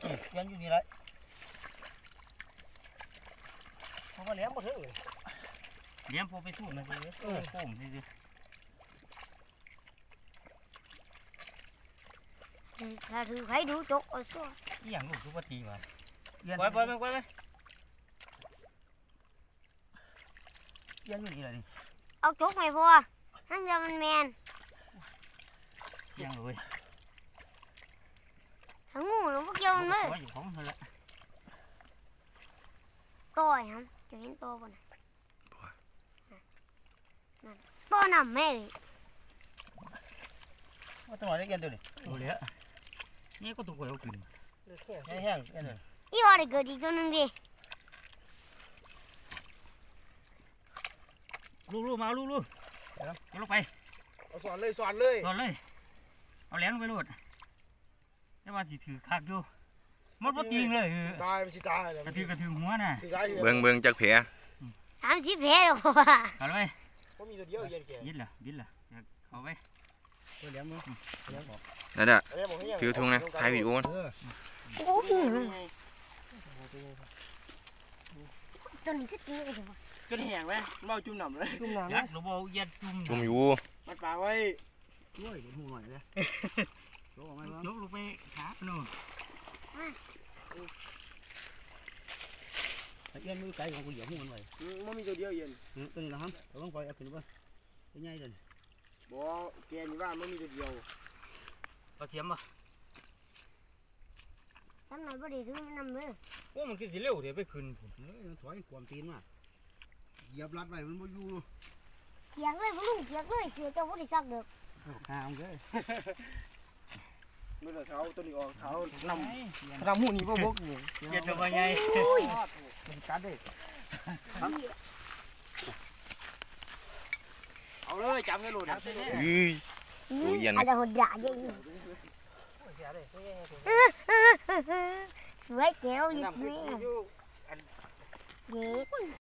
Ừ, như vậy đấy. Không có ném một thứ rồi. Ném vô cái xuống này thì ừ. cồm gì gì. là thứ phải đủ chỗ ở số. Yang đủ chỗ bất kỳ mà. Quay quay quay quay. Yang như vậy đi. Ông chốt mày vô. Hắn ra mình men. Yang rồi. Hắn ngu มันตัวอยู่ของมันละต่อยับจะเห็นตัวบนตัวน่ะแม่ว่าตัวไหนเกินตัวนี้ตัวเลี้ยนี่ก็ตัวเลี้ยกินแห้งๆเอ็นเลยอีหอดเกิดอีก็นั่งดีลูกลูกมาลูกลูกเดี๋ยวลงไปเอาสอนเลยสอนเลยสอนเลย เอาแหลมลงไปโหลดแล้วมาสิถือคากอยู่ มันบ่จริงเลย ตายไปสิตายเลย กระถือกระถือหัวน่ะ สิตาย เบิ่งเบิ่งจักแผล สามสิบเพชรหรอวะ เอาเลย ผมมีตัวเดียวเย็นแก่ บิดละบิดละเอาไป เลี้ยงมั้งเลี้ยงบอก นั่นน่ะ อันนี้บอกให้ยัง ถือถุงนะถ่ายวิดีโอมัน เออ โอ้โหตัวนี้คือตีกันเหรอวะ จนแห้งไหมเมาจุ่มหนำเลย จุ่มน้ำ ยั นะ กษ์เราบ่ยัดจุ่ม จุ่มอยู่ มัดปลาไว้ โอ้ยเดี๋ยวหูหน่อยเลยโอ้ไม่ ยกลงไปขาโน่น ยันมือไก่ของกูเหยียบหูมันไว้มันมีตัวเดียวเย็นตัวนี้นะครับเราต้องปล่อยเอาขึ้นไปตัวใหญ่เลยบอกแกนี่ว่ามันมีตัวเดียวเอาเสียมบ่ทำไมบ่ได้ถือมันนำเลยโอ้มันคือสิเร็วเดี๋ยวไปขึ้นพุ่นเฮ้ยมันถอยความตีนมาเหยียบรัดไว้มันไม่อยู่เกียกเลยพ่อลุงเกียกเลยเสียเจ้าบ่ได้ซักเด้อห่างเลยเมื่อเท้าตัวนี้ออกเท้านำนำหูนี่พ่อบกนี่เย็ดตัวใหญ่มันกัดได้เอาเลยจับเลยโหลดนะอื้อโอ้ยเย็นไหมอะไร Cắn đi. Ông ơi, chạm cái lùn này. Ừ. Ủa dần. Ai hồn dạ vậy. Suối kéo như thế. À? Ghét.